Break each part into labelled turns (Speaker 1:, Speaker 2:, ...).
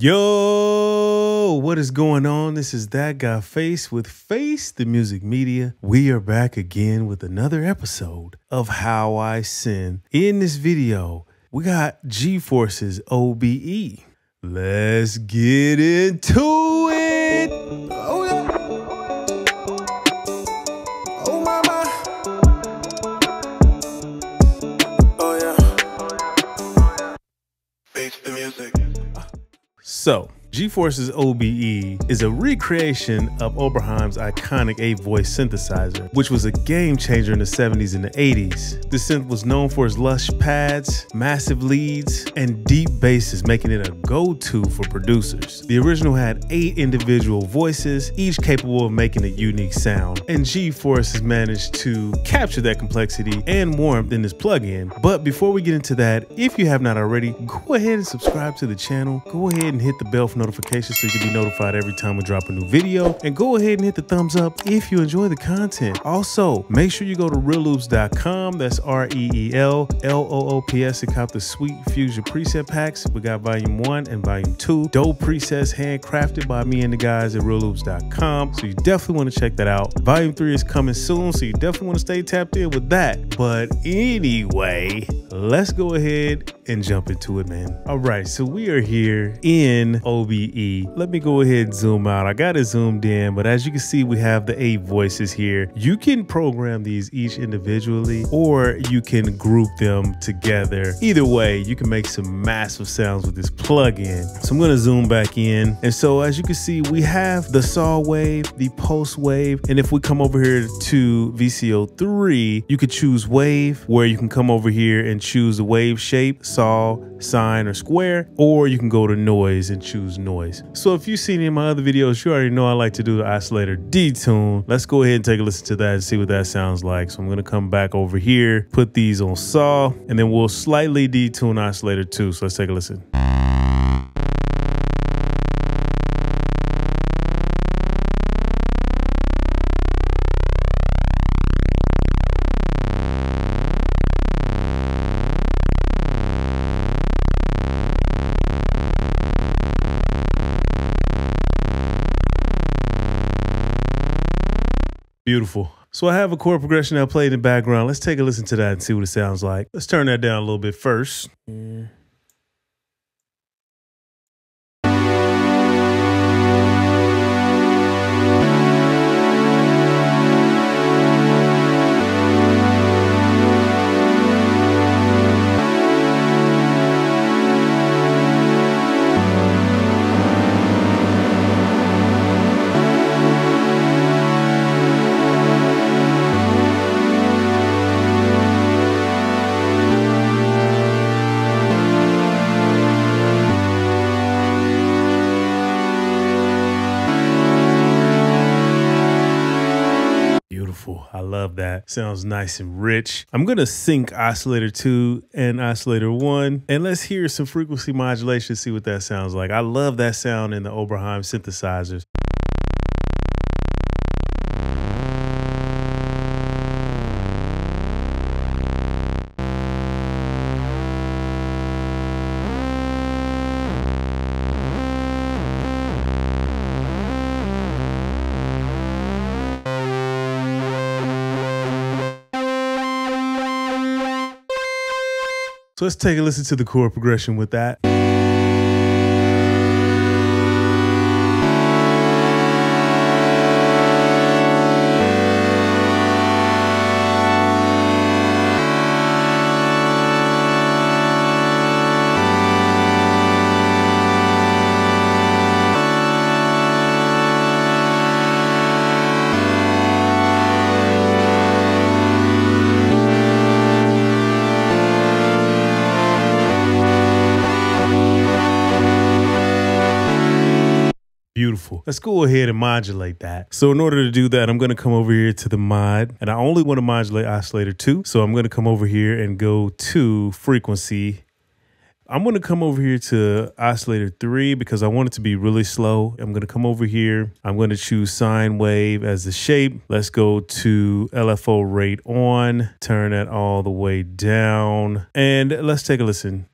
Speaker 1: Yo, what is going on? This is That Guy Face with Face the Music Media. We are back again with another episode of How I Synth. In this video, we got G Force's OB-E. Let's get into it. So, GForce's OB-E is a recreation of Oberheim's iconic 8-voice synthesizer, which was a game changer in the 70s and the 80s. The synth was known for its lush pads, massive leads, and deep basses, making it a go-to for producers. The original had eight individual voices, each capable of making a unique sound, and GForce has managed to capture that complexity and warmth in this plugin. But before we get into that, if you have not already, go ahead and subscribe to the channel. Go ahead and hit the bell notifications so you can be notified every time we drop a new video. And go ahead and hit the thumbs up if you enjoy the content. Also, make sure you go to reelloops.com. That's R E E L L O O P S to cop the sweet Fusion preset packs. We got volume one and volume two. Dope presets handcrafted by me and the guys at reelloops.com. So you definitely want to check that out. Volume three is coming soon, so you definitely want to stay tapped in with that. But anyway, let's go ahead and jump into it, man. All right, so we are here in OB-E. Let me go ahead and zoom out. I got it zoomed in, but as you can see, we have the eight voices here. You can program these each individually, or you can group them together. Either way, you can make some massive sounds with this plugin. So I'm gonna zoom back in. And so as you can see, we have the saw wave, the pulse wave, and if we come over here to VCO3, you could choose wave, where you can come over here and choose the wave shape, saw, sine, or square, or you can go to noise and choose noise. So if you've seen any of my other videos, you already know I like to do the oscillator detune. Let's go ahead and take a listen to that and see what that sounds like. So I'm gonna come back over here, put these on saw, and then we'll slightly detune oscillator two. So let's take a listen. Beautiful. So I have a chord progression that I played in the background. Let's take a listen to that and see what it sounds like. Let's turn that down a little bit first. Beautiful. That. Sounds nice and rich. I'm going to sync oscillator 2 and oscillator 1 and let's hear some frequency modulation see what that sounds like. I love that sound in the Oberheim synthesizers. So let's take a listen to the chord progression with that. Let's go ahead and modulate that. So in order to do that, I'm going to come over here to the mod and I only want to modulate oscillator two. So I'm going to come over here and go to frequency. I'm going to come over here to oscillator three because I want it to be really slow. I'm going to come over here. I'm going to choose sine wave as the shape. Let's go to LFO rate on, turn that all the way down. And let's take a listen.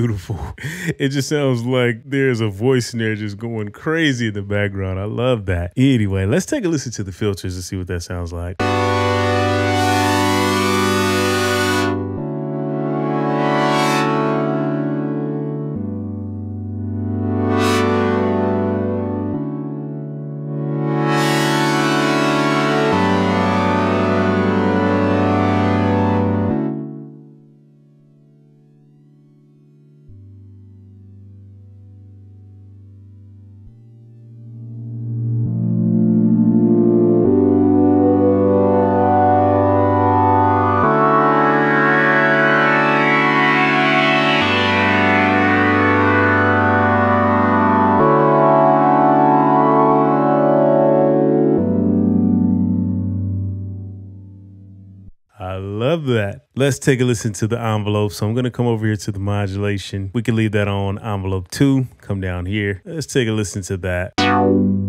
Speaker 1: Beautiful. It just sounds like there's a voice in there just going crazy in the background. I love that. Anyway, let's take a listen to the filters and see what that sounds like. I love that. Let's take a listen to the envelope. So I'm going to come over here to the modulation. We can leave that on envelope two. Come down here. Let's take a listen to that.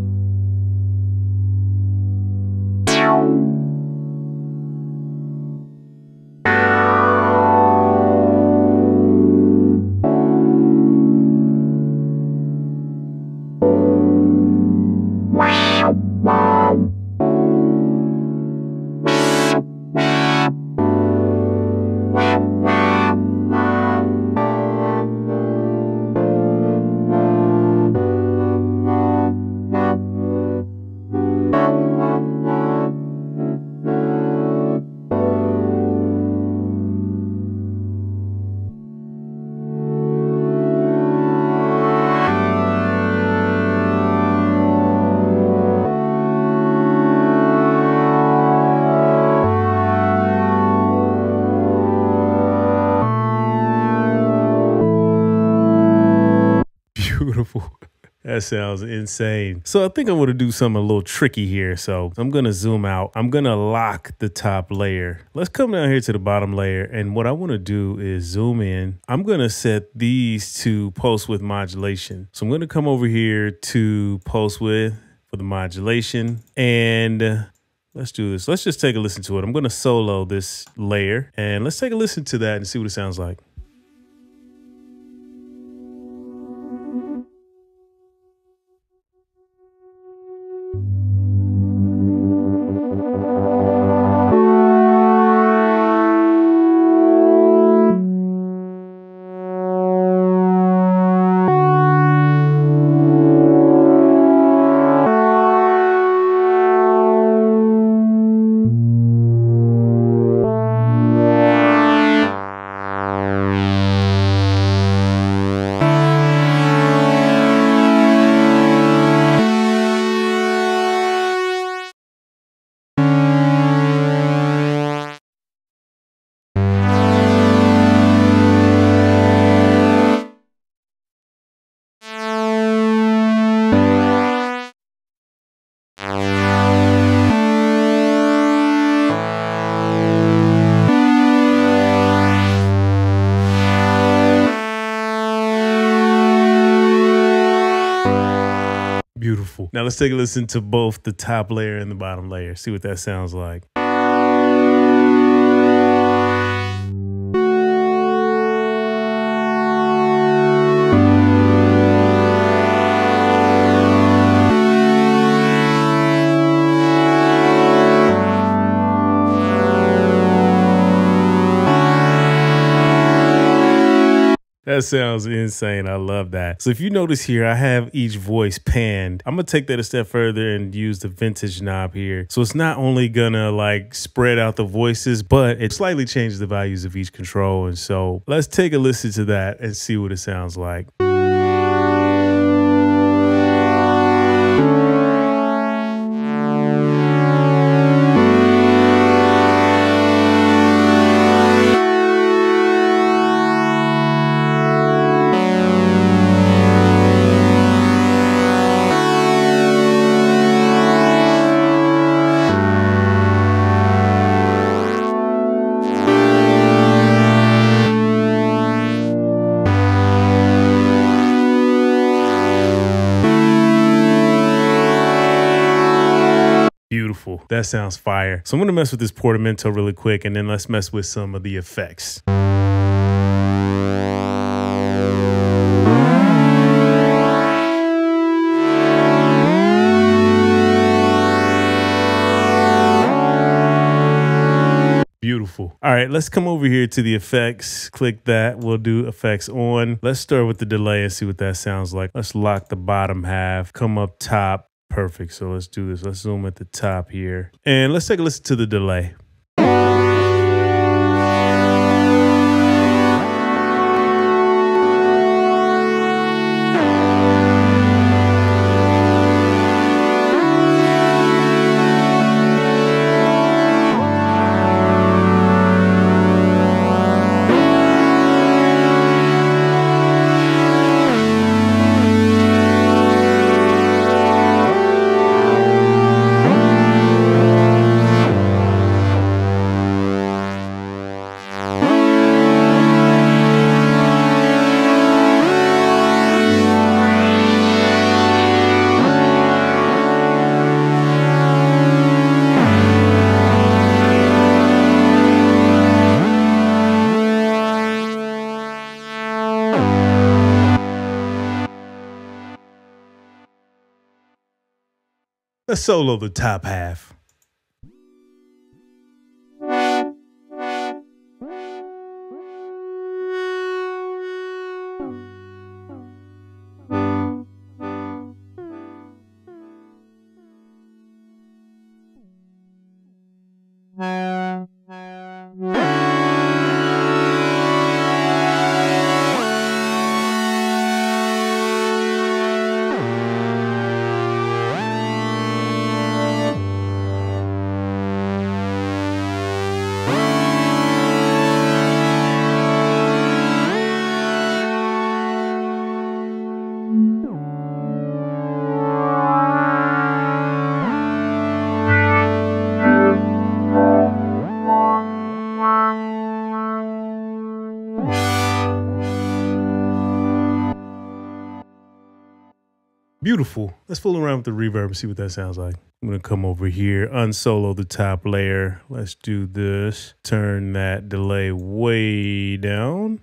Speaker 1: Beautiful. That sounds insane. So I think I'm gonna do something a little tricky here. So I'm gonna zoom out. I'm gonna lock the top layer. Let's come down here to the bottom layer. And what I wanna do is zoom in. I'm gonna set these to pulse width modulation. So I'm gonna come over here to pulse width for the modulation. And let's do this. Let's just take a listen to it. I'm gonna solo this layer and let's take a listen to that and see what it sounds like. Now let's take a listen to both the top layer and the bottom layer. See what that sounds like. That sounds insane. I love that. So if you notice here, I have each voice panned. I'm gonna take that a step further and use the vintage knob here. So it's not only gonna like spread out the voices, but it slightly changes the values of each control. And so let's take a listen to that and see what it sounds like. that sounds fire. So I'm gonna mess with this portamento really quick and then let's mess with some of the effects. Beautiful. All right, let's come over here to the effects. Click that. We'll do effects on. Let's start with the delay and see what that sounds like. Let's lock the bottom half, come up top, Perfect. So let's do this. Let's zoom at the top here. And let's take a listen to the delay. Let's solo the top half. Beautiful. Let's fool around with the reverb and see what that sounds like. I'm gonna come over here, unsolo the top layer. Let's do this. Turn that delay way down.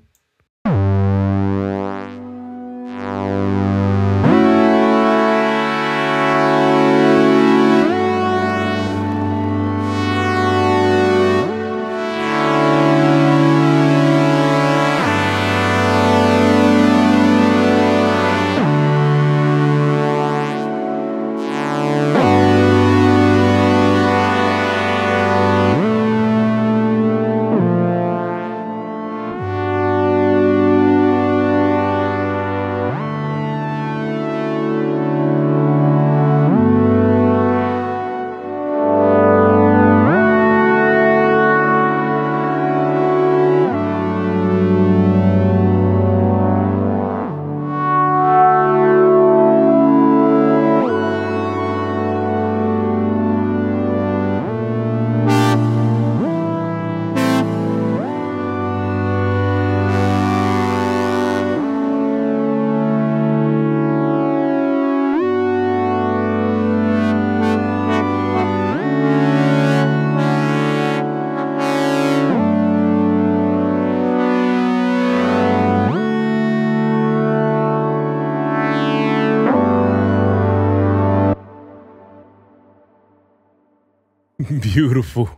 Speaker 1: Beautiful.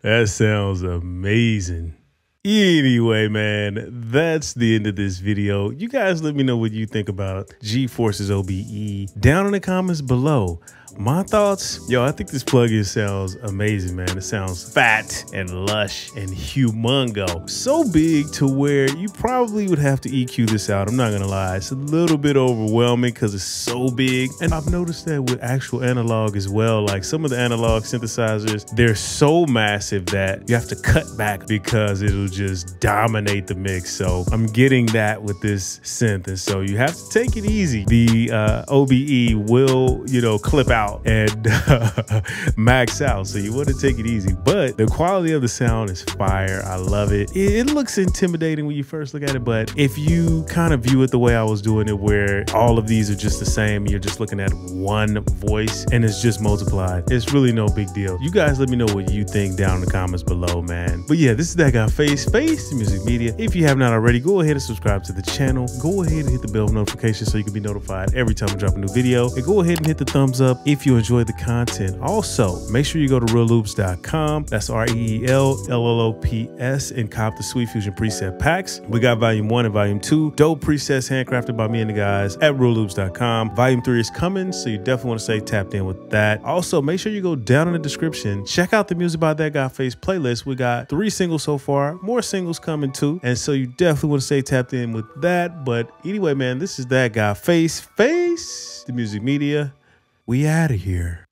Speaker 1: That sounds amazing. Anyway, man, that's the end of this video. You guys let me know what you think about GForce's OB-E down in the comments below. My thoughts, yo, I think this plugin sounds amazing, man. It sounds fat and lush and humongo. So big to where you probably would have to EQ this out. I'm not gonna lie. It's a little bit overwhelming because it's so big. And I've noticed that with actual analog as well. Like some of the analog synthesizers, they're so massive that you have to cut back because it'll just dominate the mix. So I'm getting that with this synth. And so you have to take it easy. The uh, OB-E will, you know, clip out out and uh, max out. So you want to take it easy. But the quality of the sound is fire. I love it. it. Looks intimidating when you first look at it, but if you kind of view it the way I was doing it, where all of these are just the same, you're just looking at one voice and it's just multiplied. It's really no big deal. You guys let me know what you think down in the comments below, man. But yeah, this is that guy Face Face Music Media. If you have not already, go ahead and subscribe to the channel. Go ahead and hit the bell notification so you can be notified every time I drop a new video. And go ahead and hit the thumbs up if you enjoyed the content. Also, make sure you go to reelloops.com. That's R E E L L L O P S and cop the Sweet Fusion preset packs. We got volume one and volume two. Dope presets handcrafted by me and the guys at reelloops.com. Volume three is coming, so you definitely want to stay tapped in with that. Also, make sure you go down in the description. Check out the Music by That Guy Face playlist. We got three singles so far, more singles coming too. And so you definitely want to stay tapped in with that. But anyway, man, this is That Guy Face. Face, the music media. We out of here.